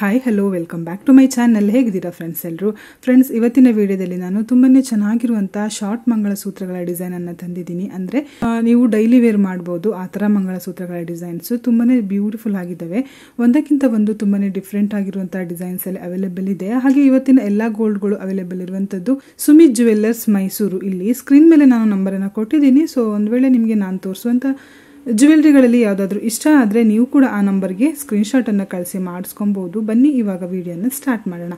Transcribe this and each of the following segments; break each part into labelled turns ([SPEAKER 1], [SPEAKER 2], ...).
[SPEAKER 1] Hi hello welcome back to my channel ಹೇಗಿದ್ದೀರಾ friends ಎಲ್ಲರೂ friends ಇವತ್ತಿನ ವಿಡಿಯೋದಲ್ಲಿ ನಾನು ತುಂಬಾನೇ ಚೆನ್ನಾಗಿರುವಂಥ ಶಾರ್ಟ್ ಮಂಗಳಸೂತ್ರಗಳ ಡಿಸೈನ್ ಅನ್ನು ತಂದಿದ್ದೀನಿ. ಅಂದರೆ ನೀವು ಡೈಲಿ ವೇರ್ ಮಾಡ್ಬೋದು, ಆ ಥರ ಮಂಗಳಸೂತ್ರಗಳ ಡಿಸೈನ್ಸ್ ತುಂಬಾನೇ ಬ್ಯೂಟಿಫುಲ್ ಆಗಿದ್ದಾವೆ. ಒಂದಕ್ಕಿಂತ ಒಂದು ತುಂಬಾನೇ ಡಿಫ್ರೆಂಟ್ ಆಗಿರುವಂಥ ಡಿಸೈನ್ಸ್ ಅಲ್ಲಿ ಅವೈಲೇಬಲ್ ಇದೆ. ಹಾಗೆ ಇವತ್ತಿನ ಎಲ್ಲ ಗೋಲ್ಡ್ಗಳು ಅವೈಲೇಬಲ್ ಇರುವಂಥದ್ದು ಸುಮಿತ್ ಜುವೆಲ್ಲರ್ಸ್ ಮೈಸೂರು ಇಲ್ಲಿ ಸ್ಕ್ರೀನ್ ಮೇಲೆ ನಾನು ನಂಬರನ್ನು ಕೊಟ್ಟಿದ್ದೀನಿ. ಸೊ ಒಂದು ವೇಳೆ ನಿಮಗೆ ನಾನು ತೋರಿಸುವಂಥ ಜ್ಯುವೆಲ್ರಿಗಳಲ್ಲಿ ಯಾವುದಾದ್ರೂ ಇಷ್ಟ ಆದರೆ ನೀವು ಕೂಡ ಆ ನಂಬರ್ಗೆ ಸ್ಕ್ರೀನ್ಶಾಟನ್ನು ಕಳಿಸಿ ಮಾಡಿಸ್ಕೊಬೋದು. ಬನ್ನಿ, ಇವಾಗ ವಿಡಿಯೋನ ಸ್ಟಾರ್ಟ್ ಮಾಡೋಣ.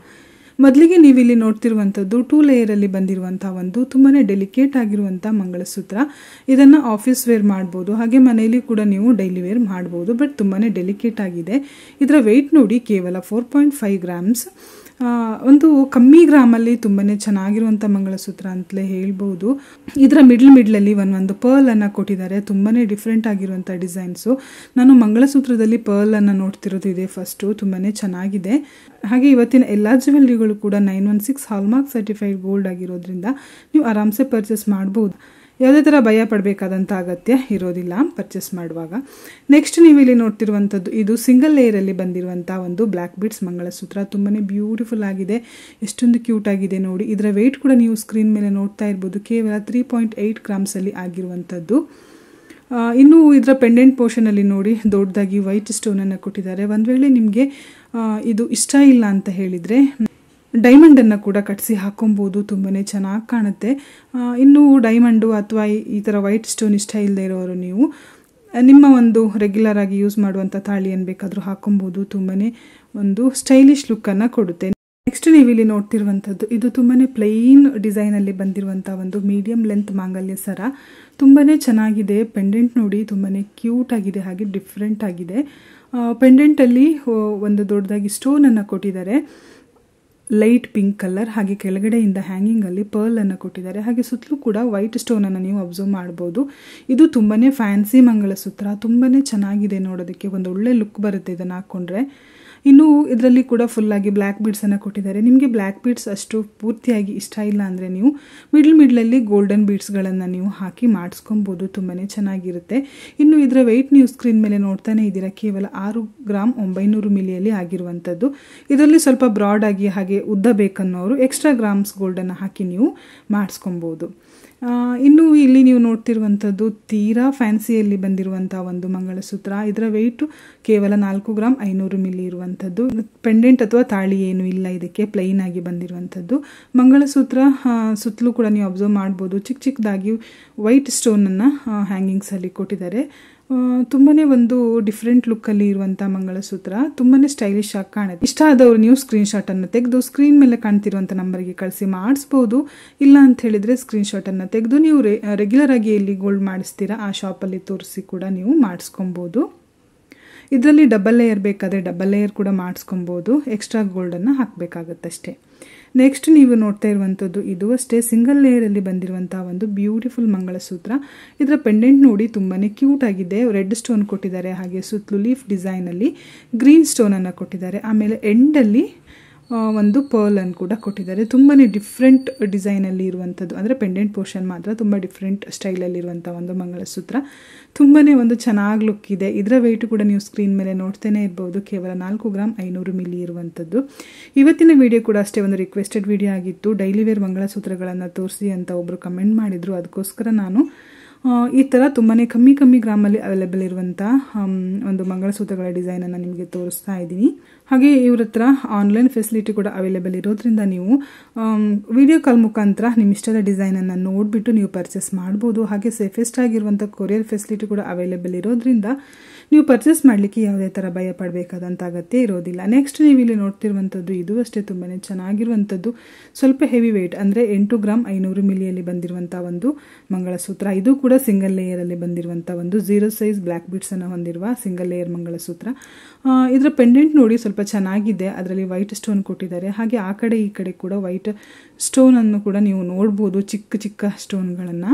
[SPEAKER 1] ಮೊದಲಿಗೆ ನೀವು ಇಲ್ಲಿ ನೋಡ್ತಿರುವಂಥದ್ದು ಟೂ ಲೇಯರಲ್ಲಿ ಬಂದಿರುವಂಥ ಒಂದು ತುಂಬಾ ಡೆಲಿಕೇಟ್ ಆಗಿರುವಂಥ ಮಂಗಳಸೂತ್ರ. ಇದನ್ನು ಆಫೀಸ್ ವೇರ್ ಮಾಡ್ಬೋದು. ಹಾಗೆ ಮನೆಯಲ್ಲಿ ಕೂಡ ನೀವು ಡೈಲಿ ವೇರ್ ಮಾಡ್ಬೋದು. ಬಟ್ ತುಂಬಾ ಡೆಲಿಕೇಟ್ ಆಗಿದೆ. ಇದರ ವೆಯ್ಟ್ ನೋಡಿ ಕೇವಲ ಫೋರ್ ಪಾಯಿಂಟ್ ಫೈವ್ ಗ್ರಾಮ್ಸ್ ಒಂದು ಕಮ್ಮಿ ಗ್ರಾಮಲ್ಲಿ ತುಂಬಾ ಚೆನ್ನಾಗಿರುವಂಥ ಮಂಗಳಸೂತ್ರ ಅಂತಲೇ ಹೇಳ್ಬೋದು. ಇದರ ಮಿಡ್ಲ್ ಮಿಡ್ಲಲ್ಲಿ ಒಂದೊಂದು ಪರ್ಲನ್ನು ಕೊಟ್ಟಿದ್ದಾರೆ. ತುಂಬಾ ಡಿಫ್ರೆಂಟ್ ಆಗಿರುವಂಥ ಡಿಸೈನ್ಸು ನಾನು ಮಂಗಳಸೂತ್ರದಲ್ಲಿ ಪರ್ಲನ್ನು ನೋಡ್ತಿರೋದು ಇದೆ ಫಸ್ಟು ತುಂಬಾ ಚೆನ್ನಾಗಿದೆ. ಹಾಗೆ ಇವತ್ತಿನ ಎಲ್ಲ ಜ್ಯುವೆಲ್ರಿಗಳು ಕೂಡ nine one six hallmark certified gold ಆಗಿರೋದ್ರಿಂದ ನೀವು ಆರಾಮ್ಸೆ ಪರ್ಚೇಸ್ ಮಾಡ್ಬೋದು. ಯಾವುದೇ ಥರ ಭಯ ಪಡಬೇಕಾದಂಥ ಅಗತ್ಯ ಇರೋದಿಲ್ಲ ಪರ್ಚೇಸ್ ಮಾಡುವಾಗ. ನೆಕ್ಸ್ಟ್ ನೀವು ಇಲ್ಲಿ ನೋಡ್ತಿರುವಂಥದ್ದು ಇದು ಸಿಂಗಲ್ ಲೇಯರಲ್ಲಿ ಬಂದಿರುವಂಥ ಒಂದು ಬ್ಲ್ಯಾಕ್ ಬೀಡ್ಸ್ ಮಂಗಳಸೂತ್ರ. ತುಂಬಾ ಬ್ಯೂಟಿಫುಲ್ ಆಗಿದೆ. ಎಷ್ಟೊಂದು ಕ್ಯೂಟ್ ಆಗಿದೆ ನೋಡಿ. ಇದರ ವೆಯ್ಟ್ ಕೂಡ ನೀವು ಸ್ಕ್ರೀನ್ ಮೇಲೆ ನೋಡ್ತಾ ಇರ್ಬೋದು. ಕೇವಲ ತ್ರೀ ಪಾಯಿಂಟ್ ಏಯ್ಟ್ ಗ್ರಾಮ್ಸಲ್ಲಿ ಆಗಿರುವಂಥದ್ದು ಇನ್ನೂ ಇದರ ಪೆಂಡೆಂಟ್ ಪೋರ್ಷನಲ್ಲಿ ನೋಡಿ ದೊಡ್ಡದಾಗಿ ವೈಟ್ ಸ್ಟೋನನ್ನು ಕೊಟ್ಟಿದ್ದಾರೆ. ಒಂದು ವೇಳೆ ನಿಮಗೆ ಇದು ಇಷ್ಟ ಇಲ್ಲ ಅಂತ ಹೇಳಿದರೆ ಡೈಮಂಡನ್ನು ಕೂಡ ಕಟ್ಸಿ ಹಾಕೊಬೋದು ತುಂಬಾ ಚೆನ್ನಾಗಿ ಕಾಣುತ್ತೆ. ಇನ್ನು ಡೈಮಂಡು ಅಥವಾ ಈ ಥರ ವೈಟ್ ಸ್ಟೋನ್ ಇಷ್ಟ ಇಲ್ಲದೆ ಇರೋರು ನೀವು, ನಿಮ್ಮ ಒಂದು ರೆಗ್ಯುಲರ್ ಆಗಿ ಯೂಸ್ ಮಾಡುವಂಥ ತಾಳಿಯನ್ನು ಬೇಕಾದರೂ ಹಾಕೊಬೋದು ತುಂಬಾ ಒಂದು ಸ್ಟೈಲಿಶ್ ಲುಕ್ಕನ್ನು ಕೊಡುತ್ತೆ. ನೆಕ್ಸ್ಟ್ ನೀವು ಇಲ್ಲಿ ನೋಡ್ತಿರುವಂಥದ್ದು, ಇದು ತುಂಬಾ ಪ್ಲೈನ್ ಡಿಸೈನಲ್ಲಿ ಬಂದಿರುವಂಥ ಒಂದು ಮೀಡಿಯಂ ಲೆಂತ್ ಮಾಂಗಲ್ಯ ಸರ. ತುಂಬಾ ಚೆನ್ನಾಗಿದೆ ಪೆಂಡೆಂಟ್ ನೋಡಿ ತುಂಬಾ ಕ್ಯೂಟ್ ಆಗಿದೆ, ಹಾಗೆ ಡಿಫ್ರೆಂಟ್ ಆಗಿದೆ. ಪೆಂಡೆಂಟಲ್ಲಿ ಒಂದು ದೊಡ್ಡದಾಗಿ ಸ್ಟೋನನ್ನು ಕೊಟ್ಟಿದ್ದಾರೆ. ಲೈಟ್ ಪಿಂಕ್ ಕಲರ್ ಹಾಗೆ ಕೆಳಗಡೆಯಿಂದ ಹ್ಯಾಂಗಿಂಗ್ ಅಲ್ಲಿ ಪರ್ಲ್ ಅನ್ನು ಕೊಟ್ಟಿದ್ದಾರೆ. ಹಾಗೆ ಸುತ್ತಲೂ ಕೂಡ ವೈಟ್ ಸ್ಟೋನ್ ಅನ್ನು ನೀವು ಅಬ್ಸರ್ವ್ ಮಾಡಬಹುದು. ಇದು ತುಂಬಾನೇ ಫ್ಯಾನ್ಸಿ ಮಂಗಳಸೂತ್ರ, ತುಂಬಾನೇ ಚೆನ್ನಾಗಿದೆ ನೋಡೋದಕ್ಕೆ. ಒಂದು ಒಳ್ಳೆ ಲುಕ್ ಬರುತ್ತೆ ಇದನ್ನ ಹಾಕ್ಕೊಂಡ್ರೆ ಇನ್ನು ಇದರಲ್ಲಿ ಕೂಡ ಫುಲ್ಲಾಗಿ ಬ್ಲ್ಯಾಕ್ ಬೀಡ್ಸನ್ನು ಕೊಟ್ಟಿದ್ದಾರೆ. ನಿಮಗೆ ಬ್ಲ್ಯಾಕ್ ಬೀಡ್ಸ್ ಅಷ್ಟು ಪೂರ್ತಿಯಾಗಿ ಇಷ್ಟ ಇಲ್ಲ ಅಂದರೆ ನೀವು ಮಿಡ್ಲ್ ಮಿಡ್ಲಲ್ಲಿ ಗೋಲ್ಡನ್ ಬೀಡ್ಸ್ಗಳನ್ನು ನೀವು ಹಾಕಿ ಮಾಡಿಸ್ಕೊಬೋದು ತುಂಬಾ ಚೆನ್ನಾಗಿರುತ್ತೆ. ಇನ್ನು ಇದರ ವೆಯ್ಟ್ ನೀವು ಸ್ಕ್ರೀನ್ ಮೇಲೆ ನೋಡ್ತಾನೆ ಇದ್ದೀರಾ, ಕೇವಲ ಆರು ಗ್ರಾಮ್ ಒಂಬೈನೂರು ಮಿಲಿಯಲ್ಲಿ ಆಗಿರುವಂಥದ್ದು. ಇದರಲ್ಲಿ ಸ್ವಲ್ಪ ಬ್ರಾಡ್ ಆಗಿ ಹಾಗೆ ಉದ್ದ ಬೇಕನ್ನೋರು ಎಕ್ಸ್ಟ್ರಾ ಗ್ರಾಮ್ಸ್ ಗೋಲ್ಡನ್ನು ಹಾಕಿ ನೀವು ಮಾಡಿಸ್ಕೊಬೋದು. ಇನ್ನು ಇಲ್ಲಿ ನೀವು ನೋಡ್ತಿರುವಂಥದ್ದು ತೀರಾ ಫ್ಯಾನ್ಸಿಯಲ್ಲಿ ಬಂದಿರುವಂಥ ಒಂದು ಮಂಗಳಸೂತ್ರ. ಇದರ ವೆಯ್ಟು ಕೇವಲ ನಾಲ್ಕು ಗ್ರಾಮ್ ಐನೂರು ಮಿಲಿ ಇರುವಂಥದ್ದು. ಪೆಂಡೆಂಟ್ ಅಥವಾ ತಾಳಿ ಏನು ಇಲ್ಲ, ಇದಕ್ಕೆ ಪ್ಲೈನ್ ಆಗಿ ಬಂದಿರುವಂಥದ್ದು. ಮಂಗಳಸೂತ್ರ ಸುತ್ತಲೂ ಕೂಡ ನೀವು ಅಬ್ಸರ್ವ್ ಮಾಡ್ಬೋದು. ಚಿಕ್ಕ ಚಿಕ್ಕದಾಗಿ ವೈಟ್ ಸ್ಟೋನನ್ನು ಹ್ಯಾಂಗಿಂಗ್ಸಲ್ಲಿ ಕೊಟ್ಟಿದ್ದಾರೆ. ತುಂಬಾ ಒಂದು ಡಿಫ್ರೆಂಟ್ ಲುಕ್ಕಲ್ಲಿ ಇರುವಂಥ ಮಂಗಳಸೂತ್ರ. ತುಂಬಾ ಸ್ಟೈಲಿಶ್ ಆಗಿ ಕಾಣುತ್ತೆ. ಇಷ್ಟ ಆದವರು ನೀವು ಸ್ಕ್ರೀನ್ಶಾಟನ್ನು ತೆಗೆದು ಸ್ಕ್ರೀನ್ ಮೇಲೆ ಕಾಣ್ತಿರುವಂಥ ನಂಬರ್ಗೆ ಕಳಿಸಿ ಮಾಡಿಸ್ಬೋದು. ಇಲ್ಲ ಅಂತ ಹೇಳಿದರೆ ಸ್ಕ್ರೀನ್ಶಾಟನ್ನು ತೆಗೆದು ನೀವು ರೆಗ್ಯುಲರ್ ಆಗಿ ಎಲ್ಲಿ ಗೋಲ್ಡ್ ಮಾಡಿಸ್ತೀರಾ, ಆ ಶಾಪಲ್ಲಿ ತೋರಿಸಿ ಕೂಡ ನೀವು ಮಾಡಿಸ್ಕೊಬೋದು. ಇದರಲ್ಲಿ ಡಬಲ್ ಲೇಯರ್ ಬೇಕಾದರೆ ಡಬಲ್ ಲೇಯರ್ ಕೂಡ ಮಾಡಿಸ್ಕೊಬೋದು. ಎಕ್ಸ್ಟ್ರಾ ಗೋಲ್ಡನ್ನು ಹಾಕಬೇಕಾಗತ್ತಷ್ಟೇ. ನೆಕ್ಸ್ಟ್ ನೀವು ನೋಡ್ತಾ ಇರುವಂಥದ್ದು ಇದು ಅಷ್ಟೇ ಸಿಂಗಲ್ ಲೇಯರಲ್ಲಿ ಬಂದಿರುವಂಥ ಒಂದು ಬ್ಯೂಟಿಫುಲ್ ಮಂಗಳಸೂತ್ರ. ಇದರ ಪೆಂಡೆಂಟ್ ನೋಡಿ ತುಂಬಾ ಕ್ಯೂಟ್ ಆಗಿದೆ. ರೆಡ್ ಸ್ಟೋನ್ ಕೊಟ್ಟಿದ್ದಾರೆ, ಹಾಗೆ ಸುತ್ತಲೂ ಲೀಫ್ ಡಿಸೈನಲ್ಲಿ ಗ್ರೀನ್ ಸ್ಟೋನನ್ನು ಕೊಟ್ಟಿದ್ದಾರೆ. ಆಮೇಲೆ ಎಂಡಲ್ಲಿ ಒಂದು ಪರ್ಲನ್ನು ಕೂಡ ಕೊಟ್ಟಿದ್ದಾರೆ. ತುಂಬಾ ಡಿಫ್ರೆಂಟ್ ಡಿಸೈನಲ್ಲಿ ಇರುವಂಥದ್ದು ಅಂದರೆ ಪೆಂಡೆಂಟ್ ಪೋರ್ಷನ್ ಮಾತ್ರ ತುಂಬ ಡಿಫ್ರೆಂಟ್ ಸ್ಟೈಲಲ್ಲಿರುವಂಥ ಒಂದು ಮಂಗಳಸೂತ್ರ. ತುಂಬಾ ಒಂದು ಚೆನ್ನಾಗಿ ಲುಕ್ ಇದೆ. ಇದರ ವೆಯ್ಟು ಕೂಡ ನೀವು ಸ್ಕ್ರೀನ್ ಮೇಲೆ ನೋಡ್ತೇನೆ ಇರ್ಬೋದು. ಕೇವಲ ನಾಲ್ಕು ಗ್ರಾಮ್ ಐನೂರು ಮಿಲಿ ಇರುವಂಥದ್ದು ಇವತ್ತಿನ ವಿಡಿಯೋ ಕೂಡ ಅಷ್ಟೇ ಒಂದು ರಿಕ್ವೆಸ್ಟೆಡ್ ವಿಡಿಯೋ ಆಗಿತ್ತು. ಡೈಲಿ ವೇರ್ ಮಂಗಳಸೂತ್ರಗಳನ್ನು ತೋರಿಸಿ ಅಂತ ಒಬ್ಬರು ಕಮೆಂಟ್ ಮಾಡಿದರು. ಅದಕ್ಕೋಸ್ಕರ ನಾನು ಈ ಥರ ತುಂಬಾ ಕಮ್ಮಿ ಕಮ್ಮಿ ಗ್ರಾಮಲ್ಲಿ ಅವೈಲೇಬಲ್ ಇರುವಂಥ ಒಂದು ಮಂಗಳಸೂತ್ರಗಳ ಡಿಸೈನನ್ನು ನಿಮಗೆ ತೋರಿಸ್ತಾ ಇದ್ದೀನಿ. ಹಾಗೆ ಇವ್ರ ಹತ್ರ ಆನ್ಲೈನ್ ಫೆಸಿಲಿಟಿ ಕೂಡ ಅವೈಲೇಬಲ್ ಇರೋದ್ರಿಂದ ನೀವು ವಿಡಿಯೋ ಕಾಲ್ ಮುಖಾಂತರ ನಿಮ್ಮ ಇಷ್ಟದ ಡಿಸೈನನ್ನು ನೋಡಿಬಿಟ್ಟು ನೀವು ಪರ್ಚೇಸ್ ಮಾಡ್ಬೋದು. ಹಾಗೆ ಸೇಫೆಸ್ಟ್ ಆಗಿರುವಂಥ ಕೊರಿಯರ್ ಫೆಸಿಲಿಟಿ ಕೂಡ ಅವೈಲೇಬಲ್ ಇರೋದ್ರಿಂದ ನೀವು ಪರ್ಚೇಸ್ ಮಾಡಲಿಕ್ಕೆ ಯಾವುದೇ ಥರ ಭಯ ಪಡಬೇಕಾದಂಥ ಅಗತ್ಯ ಇರೋದಿಲ್ಲ. ನೆಕ್ಸ್ಟ್ ನೀವು ಇಲ್ಲಿ ನೋಡ್ತಿರುವಂಥದ್ದು ಇದು ಅಷ್ಟೇ ತುಂಬಾ ಚೆನ್ನಾಗಿರುವಂಥದ್ದು ಸ್ವಲ್ಪ ಹೆವಿ ವೇಟ್ ಅಂದರೆ ಎಂಟು ಗ್ರಾಮ್ ಐನೂರು ಮಿಲಿಯಲ್ಲಿ ಬಂದಿರುವಂಥ ಒಂದು ಮಂಗಳಸೂತ್ರ. ಇದು ಕೂಡ ಸಿಂಗಲ್ ಲೇಯರಲ್ಲಿ ಬಂದಿರುವಂಥ ಒಂದು ಝೀರೋ ಸೈಜ್ ಬ್ಲ್ಯಾಕ್ ಬೀಟ್ಸನ್ನು ಹೊಂದಿರುವ ಸಿಂಗಲ್ ಲೇಯರ್ ಮಂಗಳಸೂತ್ರ. ಇದರ ಪೆಂಡೆಂಟ್ ನೋಡಿ ಸ್ವಲ್ಪ ಚೆನ್ನಾಗಿದೆ. ಅದರಲ್ಲಿ ವೈಟ್ ಸ್ಟೋನ್ ಕೊಟ್ಟಿದ್ದಾರೆ. ಹಾಗೆ ಆ ಕಡೆ ಈ ಕಡೆ ಕೂಡ ವೈಟ್ ಸ್ಟೋನನ್ನು ಕೂಡ ನೀವು ನೋಡ್ಬೋದು, ಚಿಕ್ಕ ಚಿಕ್ಕ ಸ್ಟೋನ್ಗಳನ್ನು.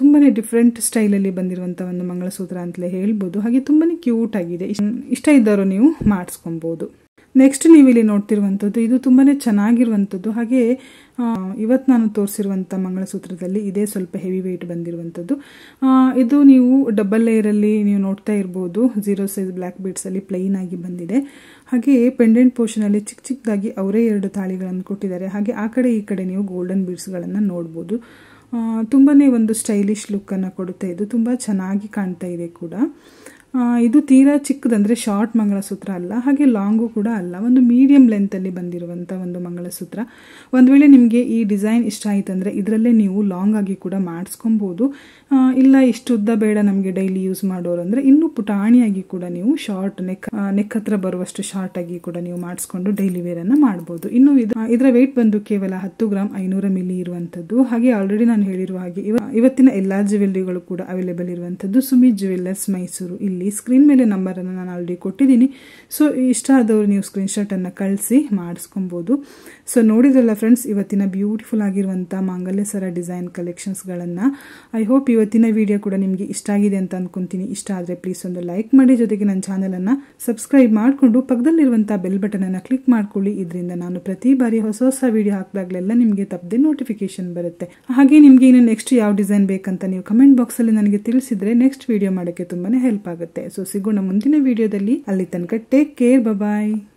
[SPEAKER 1] ತುಂಬಾ ಡಿಫ್ರೆಂಟ್ ಸ್ಟೈಲಲ್ಲಿ ಬಂದಿರುವಂಥ ಒಂದು ಮಂಗಳಸೂತ್ರ ಅಂತಲೇ ಹೇಳ್ಬೋದು. ಹಾಗೆ ತುಂಬಾ ಕ್ಯೂಟ್ ಆಗಿದೆ. ಇಷ್ಟ ಇದ್ದವರು ನೀವು ಮಾಡಿಸ್ಕೊಬೋದು. ನೆಕ್ಸ್ಟ್ ನೀವು ಇಲ್ಲಿ ನೋಡ್ತಿರುವಂಥದ್ದು, ಇದು ತುಂಬಾ ಚೆನ್ನಾಗಿರುವಂಥದ್ದು. ಹಾಗೆ ಇವತ್ತು ನಾನು ತೋರಿಸಿರುವಂಥ ಮಂಗಳಸೂತ್ರದಲ್ಲಿ ಇದೇ ಸ್ವಲ್ಪ ಹೆವಿ ವೆಯ್ಟ್ ಬಂದಿರುವಂಥದ್ದು. ಇದು ನೀವು ಡಬಲ್ ಲೇಯರಲ್ಲಿ ನೀವು ನೋಡ್ತಾ ಇರ್ಬೋದು. ಝೀರೋ ಸೈಜ್ ಬ್ಲ್ಯಾಕ್ ಬೀಡ್ಸಲ್ಲಿ ಪ್ಲೈನ್ ಆಗಿ ಬಂದಿದೆ. ಹಾಗೆ ಪೆಂಡೆಂಟ್ ಪೋರ್ಷನಲ್ಲಿ ಚಿಕ್ಕ ಚಿಕ್ಕದಾಗಿ ಅವರೇ ಎರಡು ತಾಳಿಗಳನ್ನು ಕೊಟ್ಟಿದ್ದಾರೆ. ಹಾಗೆ, ಆ ಕಡೆ ಈ ಕಡೆ ನೀವು ಗೋಲ್ಡನ್ ಬೀಡ್ಸ್ಗಳನ್ನು ನೋಡ್ಬೋದು. ತುಂಬಾ ಒಂದು ಸ್ಟೈಲಿಶ್ ಲುಕ್ಕನ್ನು ಕೊಡುತ್ತೆ ಇದು. ತುಂಬ ಚೆನ್ನಾಗಿ ಕಾಣ್ತಾ ಇದೆ ಕೂಡ. ಇದು ತೀರಾ ಚಿಕ್ಕದಂದರೆ ಶಾರ್ಟ್ ಮಂಗಳಸೂತ್ರ ಅಲ್ಲ, ಹಾಗೆ ಲಾಂಗು ಕೂಡ ಅಲ್ಲ. ಒಂದು ಮೀಡಿಯಂ ಲೆಂತಲ್ಲಿ ಬಂದಿರುವಂಥ ಒಂದು ಮಂಗಳಸೂತ್ರ. ಒಂದು ವೇಳೆ ನಿಮಗೆ ಈ ಡಿಸೈನ್ ಇಷ್ಟ ಆಯ್ತು ಅಂದರೆ ಇದರಲ್ಲೇ ನೀವು ಲಾಂಗ್ ಆಗಿ ಕೂಡ ಮಾಡಿಸ್ಕೊಬೋದು. ಇಲ್ಲ ಇಷ್ಟು ಉದ್ದ ಬೇಡ ನಮಗೆ ಡೈಲಿ ಯೂಸ್ ಮಾಡೋರು ಅಂದರೆ ಇನ್ನೂ ಪುಟಾಣಿಯಾಗಿ ಕೂಡ ನೀವು ಶಾರ್ಟ್ ನೆಕ್ ನೆಕ್ ಹತ್ರ ಬರುವಷ್ಟು ಶಾರ್ಟ್ ಆಗಿ ಕೂಡ ನೀವು ಮಾಡಿಸ್ಕೊಂಡು ಡೈಲಿ ವೇರನ್ನು ಮಾಡ್ಬೋದು. ಇನ್ನು ಇದು ಇದರ ವೆಯ್ಟ್ ಬಂದು ಕೇವಲ ಹತ್ತು ಗ್ರಾಮ್ ಐನೂರ ಮಿಲಿ ಇರುವಂಥದ್ದು. ಹಾಗೆ ಆಲ್ರೆಡಿ ನಾನು ಹೇಳಿರುವ ಹಾಗೆ ಇವತ್ತಿನ ಎಲ್ಲ ಜ್ಯುವೆಲ್ಲರಿಗಳು ಕೂಡ ಅವೈಲೇಬಲ್ ಇರುವಂಥದ್ದು. ಸುಮಿತ್ ಜ್ಯುವೆಲ್ಲರ್ಸ್ ಮೈಸೂರು, ಇಲ್ಲಿ. ಸ್ಕ್ರೀನ್ ಮೇಲೆ ನಂಬರನ್ನು ನಾನು ಆಲ್ರೆಡಿ ಕೊಟ್ಟಿದ್ದೀನಿ. ಸೊ ಇಷ್ಟ ಆದವರು ನೀವು ಸ್ಕ್ರೀನ್ಶಾಟನ್ನು ಕಳಿಸಿ, ಮಾಡಿಸ್ಕೊಬೋದು. ಸೊ ನೋಡಿದ್ರಲ್ಲ ಫ್ರೆಂಡ್ಸ್ ಇವತ್ತಿನ ಬ್ಯೂಟಿಫುಲ್ ಆಗಿರುವಂಥ ಮಾಂಗಲ್ಯ ಸರ ಡಿಸೈನ್ ಕಲೆಕ್ಷನ್ಸ್ಗಳನ್ನು ಐ ಹೋಪ್ ಇವತ್ತಿನ ವಿಡಿಯೋ ಕೂಡ ನಿಮಗೆ ಇಷ್ಟ ಆಗಿದೆ ಅಂತ ಅಂದ್ಕೊತೀನಿ ಇಷ್ಟ ಆದರೆ ಪ್ಲೀಸ್ ಒಂದು ಲೈಕ್ ಮಾಡಿ. ಜೊತೆಗೆ ನನ್ನ ಚಾನಲನ್ನು ಸಬ್ಸ್ಕ್ರೈಬ್ ಮಾಡಿಕೊಂಡು ಪಕ್ಕದಲ್ಲಿರುವಂಥ ಬೆಲ್ ಬಟನನ್ನು ಕ್ಲಿಕ್ ಮಾಡ್ಕೊಳ್ಳಿ. ಇದರಿಂದ ನಾನು ಪ್ರತಿ ಬಾರಿ ಹೊಸ ಹೊಸ ವಿಡಿಯೋ ಹಾಕಿದಾಗಲೆಲ್ಲ ನಿಮಗೆ ತಪ್ಪದೆ ನೋಟಿಫಿಕೇಶನ್ ಬರುತ್ತೆ. ಹಾಗೆ ನಿಮಗೆ ಇನ್ನು ನೆಕ್ಸ್ಟ್ ಯಾವ ಡಿಸೈನ್ ಬೇಕಂತ ನೀವು ಕಮೆಂಟ್ ಬಾಕ್ಸಲ್ಲಿ ನನಗೆ ತಿಳಿಸಿದರೆ ನೆಕ್ಸ್ಟ್ ವಿಡಿಯೋ ಮಾಡೋಕ್ಕೆ ತುಂಬಾ ಹೆಲ್ಪ್ ಆಗುತ್ತೆ. ಸೊ ಸಿಗೋಣ ಮುಂದಿನ ವಿಡಿಯೋದಲ್ಲಿ ಅಲ್ಲಿ ತನಕ ಟೇಕ್ ಕೇರ್ ಬಾಯ್